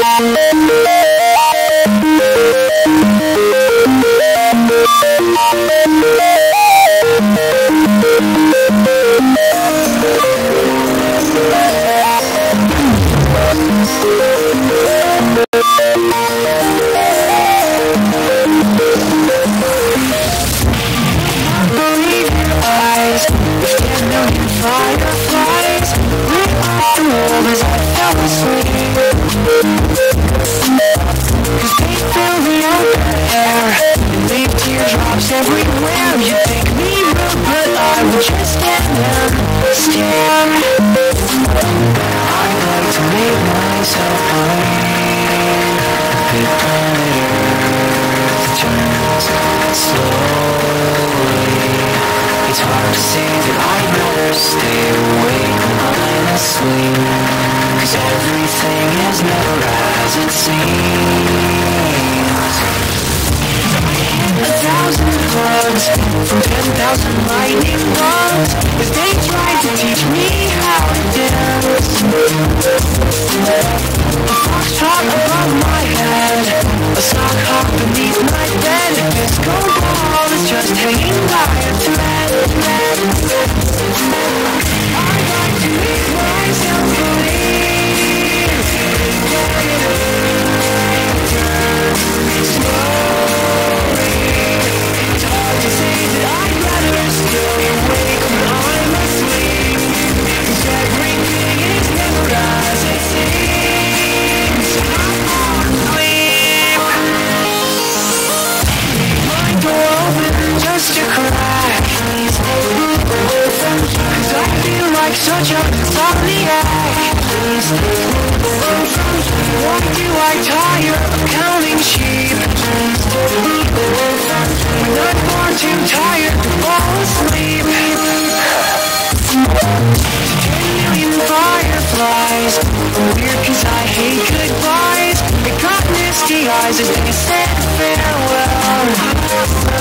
believe everywhere You think me rude but I would just stand there Stare I'd like to make myself plain The planet Earth turns slowly It's hard to say that I'd rather stay awake I'm asleep Cause everything is never as it seems. A thousand bugs from ten thousand lightning bugs If they tried to teach me how to dance A foxtrot above my head A sock hop beneath my bed A disco ball is just hanging by such a insomniac Why do I tire of counting sheep When I'm far too tired to fall asleep. Ten million fireflies. Weird cause I hate goodbyes. They got misty eyes as they said farewell